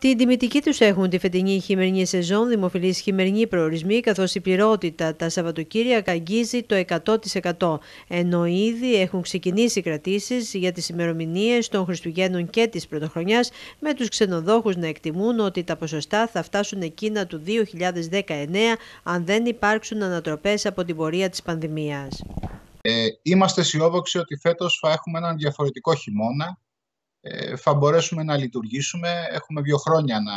Την τιμητική τους έχουν τη φετινή χειμερινή σεζόν, δημοφιλή χειμερινή προορισμοί, καθώς η πληρότητα τα Σαββατοκύριακα αγγίζει το 100%. Ενώ ήδη έχουν ξεκινήσει κρατήσεις για τις ημερομηνίες των Χριστουγέννων και της Πρωτοχρονιάς, με τους ξενοδόχους να εκτιμούν ότι τα ποσοστά θα φτάσουν εκείνα του 2019, αν δεν υπάρξουν ανατροπές από την πορεία της πανδημίας. Ε, είμαστε αισιόδοξοι ότι φέτος θα έχουμε έναν διαφορετικό χειμώνα ε, θα μπορέσουμε να λειτουργήσουμε. Έχουμε δύο χρόνια να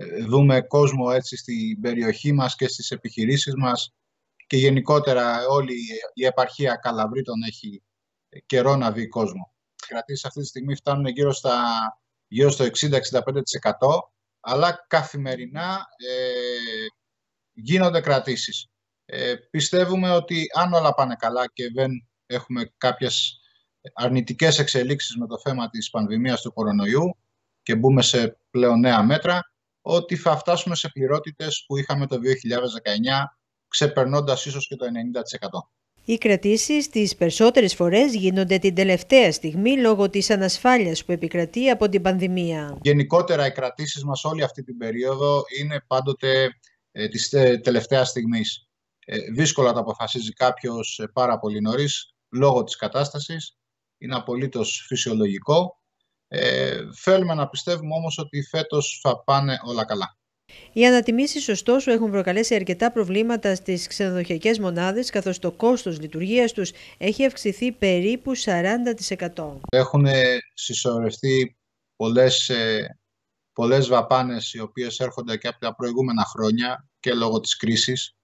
ε, δούμε κόσμο έτσι στην περιοχή μας και στις επιχειρήσεις μας και γενικότερα όλη η επαρχία Καλαβρίτων έχει καιρό να δει κόσμο. Οι κρατήσεις αυτή τη στιγμή φτάνουν γύρω, στα, γύρω στο 60-65% αλλά καθημερινά ε, γίνονται κρατήσεις. Ε, πιστεύουμε ότι αν όλα πάνε καλά και δεν έχουμε κάποιες αρνητικές εξελίξεις με το θέμα της πανδημίας του κορονοϊού και μπούμε σε πλέον νέα μέτρα, ότι θα φτάσουμε σε πληρότητες που είχαμε το 2019, ξεπερνώντας ίσως και το 90%. Οι κρατήσεις τις περισσότερες φορές γίνονται την τελευταία στιγμή λόγω της ανασφάλειας που επικρατεί από την πανδημία. Γενικότερα, οι κρατήσεις μας όλη αυτή την περίοδο είναι πάντοτε ε, της τελευταίας στιγμής. Ε, δύσκολα τα αποφασίζει κάποιος ε, πάρα πολύ νωρίς λόγω της κατάστασης είναι απολύτως φυσιολογικό. Ε, θέλουμε να πιστεύουμε όμως ότι φέτος θα πάνε όλα καλά. Οι ανατιμήσεις ωστόσο έχουν προκαλέσει αρκετά προβλήματα στις ξενοδοχειακές μονάδες καθώς το κόστος λειτουργίας τους έχει αυξηθεί περίπου 40%. Έχουν συσσωρευτεί πολλές, ε, πολλές βαπάνες οι οποίες έρχονται και από τα προηγούμενα χρόνια και λόγω της κρίσης,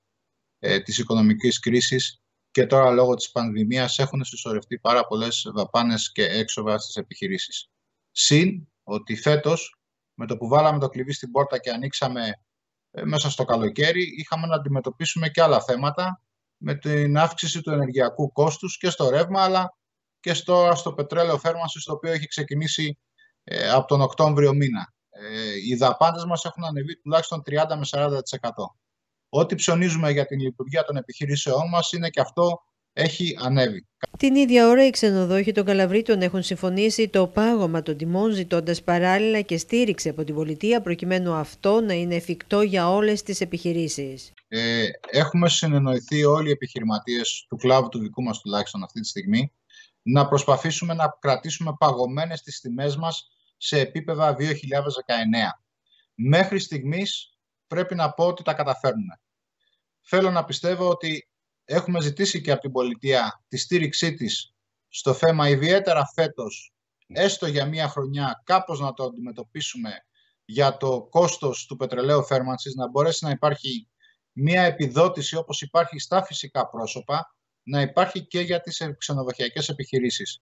ε, της οικονομικής κρίσης και τώρα λόγω της πανδημίας έχουν συσσωρευτεί πάρα πολλές δαπάνες και έξοδα στις επιχειρήσεις. Συν ότι φέτος, με το που βάλαμε το κλειδί στην πόρτα και ανοίξαμε ε, μέσα στο καλοκαίρι, είχαμε να αντιμετωπίσουμε και άλλα θέματα με την αύξηση του ενεργειακού κόστους και στο ρεύμα, αλλά και στο, στο πετρέλαιο θέρμανσης, το οποίο έχει ξεκινήσει ε, από τον Οκτώβριο μήνα. Ε, οι δαπάνες μας έχουν ανεβεί τουλάχιστον 30 με 40%. Ό,τι ψωνίζουμε για την λειτουργία των επιχειρήσεών μας είναι και αυτό έχει ανέβει. Την ίδια ώρα οι ξενοδόχοι των Καλαβρίτων έχουν συμφωνήσει το πάγωμα των τιμών ζητώντας παράλληλα και στήριξη από την πολιτεία προκειμένου αυτό να είναι εφικτό για όλες τις επιχειρήσεις. Ε, έχουμε συνεννοηθεί όλοι οι επιχειρηματίες του κλάδου του δικού μας τουλάχιστον αυτή τη στιγμή να προσπαθήσουμε να κρατήσουμε παγωμένες τις τιμές μας σε επίπεδα 2019. Μέχρι στιγμής πρέπει να πω ότι τα καταφέρνουμε θέλω να πιστεύω ότι έχουμε ζητήσει και από την πολιτεία τη στήριξή της στο θέμα ιδιαίτερα φέτος, έστω για μία χρονιά, κάπως να το αντιμετωπίσουμε για το κόστος του πετρελαίου θέρμανσης, να μπορέσει να υπάρχει μία επιδότηση όπως υπάρχει στα φυσικά πρόσωπα, να υπάρχει και για τις ξενοδοχειακές επιχειρήσεις.